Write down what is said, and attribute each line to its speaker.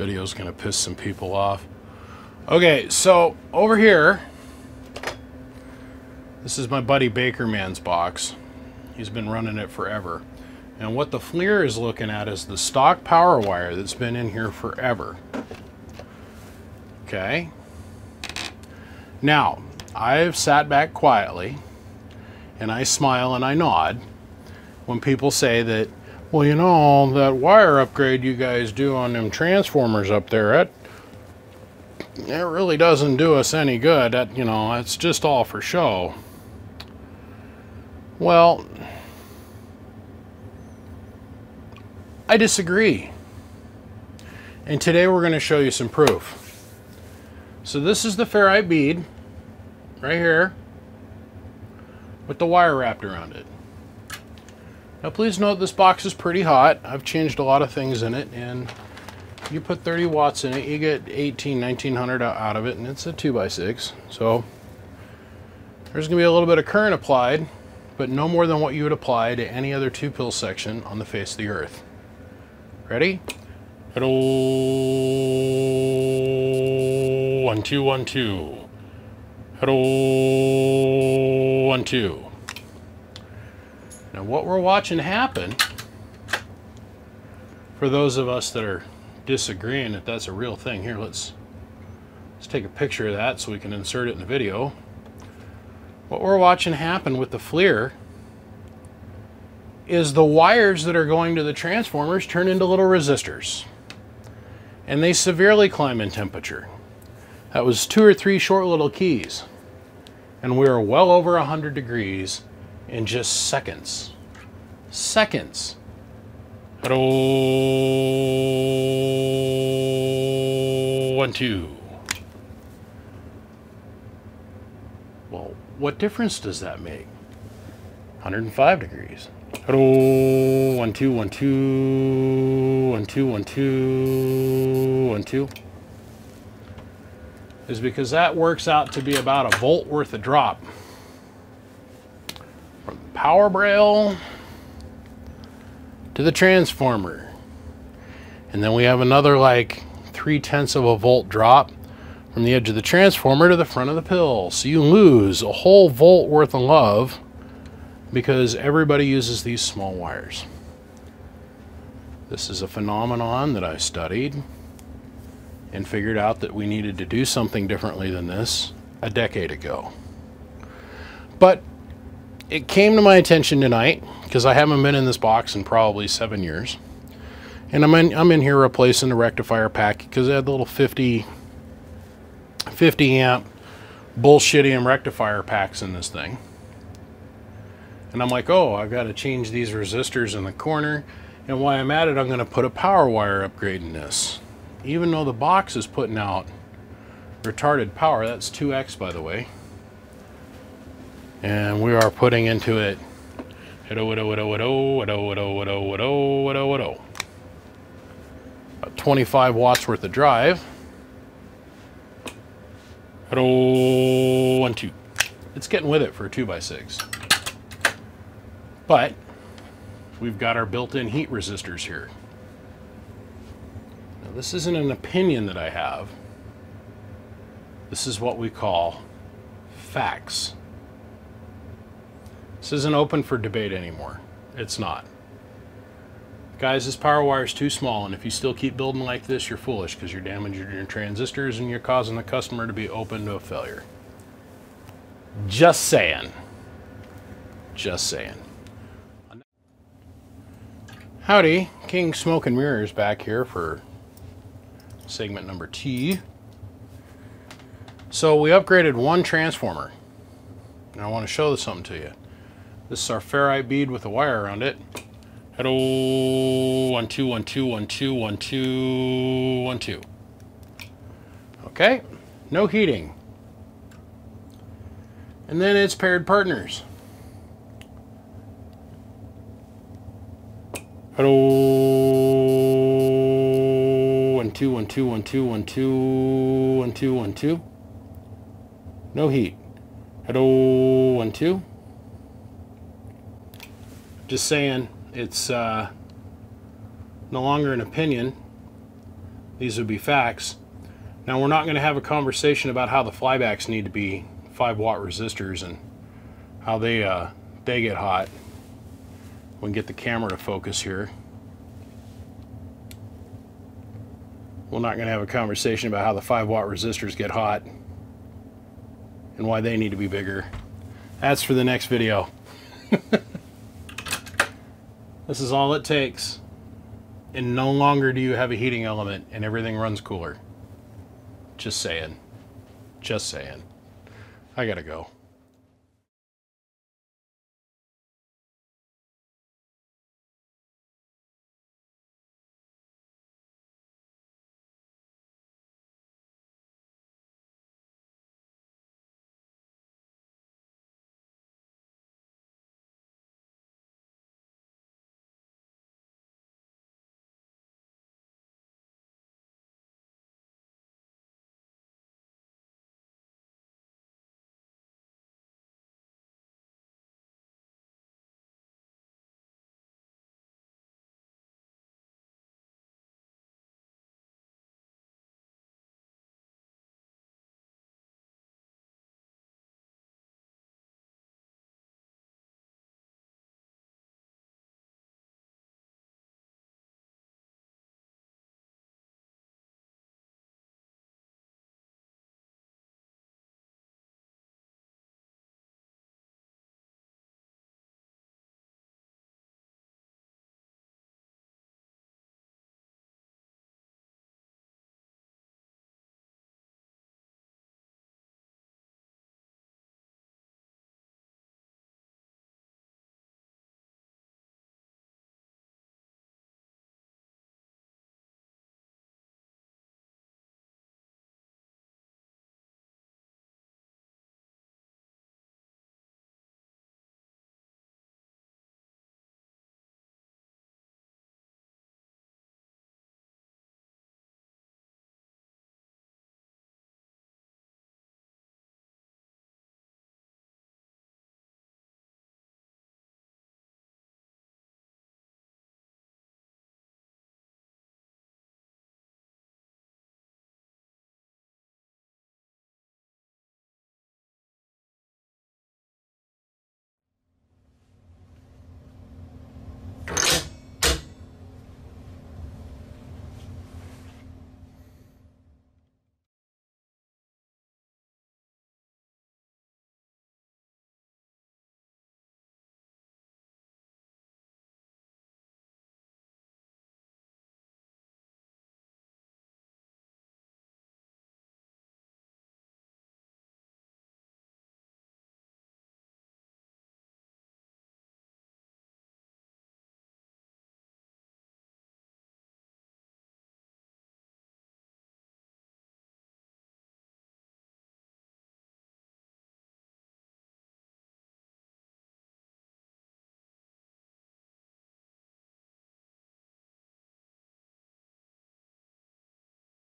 Speaker 1: video is going to piss some people off. Okay, so over here, this is my buddy Baker Man's box. He's been running it forever. And what the FLIR is looking at is the stock power wire that's been in here forever. Okay. Now, I've sat back quietly and I smile and I nod when people say that, well, you know, that wire upgrade you guys do on them transformers up there, that, it really doesn't do us any good. That, you know, it's just all for show. Well, I disagree. And today we're going to show you some proof. So this is the ferrite bead right here with the wire wrapped around it. Now please note this box is pretty hot. I've changed a lot of things in it and you put 30 watts in it, you get 18, 1900 out of it and it's a 2x6. So there's going to be a little bit of current applied, but no more than what you would apply to any other two pill section on the face of the earth. Ready? Hello, one, two, one, two. Hello, one, two. Now what we're watching happen, for those of us that are disagreeing that that's a real thing, here let's, let's take a picture of that so we can insert it in the video. What we're watching happen with the FLIR is the wires that are going to the transformers turn into little resistors. And they severely climb in temperature. That was two or three short little keys. And we are well over 100 degrees in just seconds. Seconds. Hello, one, two. Well, what difference does that make? 105 degrees. Hello, one, two, one, two, one, two, one, two, one, two. Is because that works out to be about a volt worth of drop power braille to the transformer. And then we have another like three tenths of a volt drop from the edge of the transformer to the front of the pill. So you lose a whole volt worth of love because everybody uses these small wires. This is a phenomenon that I studied and figured out that we needed to do something differently than this a decade ago. But it came to my attention tonight because I haven't been in this box in probably seven years. And I'm in, I'm in here replacing the rectifier pack because I had the little 50, 50 amp bullshittium rectifier packs in this thing. And I'm like, oh, I've got to change these resistors in the corner. And while I'm at it, I'm going to put a power wire upgrade in this. Even though the box is putting out retarded power, that's 2x by the way and we are putting into it 25 watts worth of drive. One, two. It's getting with it for a 2x6. But we've got our built-in heat resistors here. Now this isn't an opinion that I have. This is what we call facts. This isn't open for debate anymore. It's not. Guys, this power wire is too small, and if you still keep building like this, you're foolish because you're damaging your transistors and you're causing the customer to be open to a failure. Just saying. Just saying. Howdy, King Smoke and Mirrors back here for segment number T. So we upgraded one transformer. And I want to show this something to you. This is our ferrite bead with a wire around it. Hello, one, two, one, two, one, two, one, two, one, two. Okay, no heating. And then it's paired partners. Hello, one, two, one, two, one, two, one, two, one, two, one, two. No heat. Hello, one, two. Just saying, it's uh, no longer an opinion. These would be facts. Now we're not going to have a conversation about how the flybacks need to be 5 watt resistors and how they uh, they get hot. We can get the camera to focus here. We're not going to have a conversation about how the 5 watt resistors get hot and why they need to be bigger. That's for the next video. this is all it takes. And no longer do you have a heating element and everything runs cooler. Just saying. Just saying. I gotta go.